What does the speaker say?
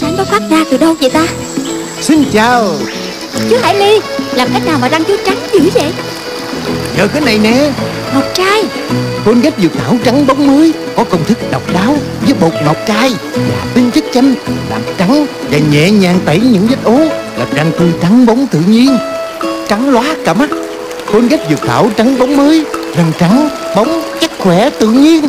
sáng nó phát Ra từ đâu vậy ta? Xin chào. Chú Hải Ly Làm cách nào mà răng chú trắng dữ vậy? Nhờ cái này nè. Ngọc trai. Colgate dược thảo trắng bóng mới Có công thức độc đáo với bột ngọc trai Và tinh chất chanh Làm trắng và nhẹ nhàng tẩy những vết ố Làm răng tươi trắng bóng tự nhiên. Trắng lóa cả mắt. Colgate dược thảo trắng bóng mới Răng trắng bóng chắc khỏe tự nhiên.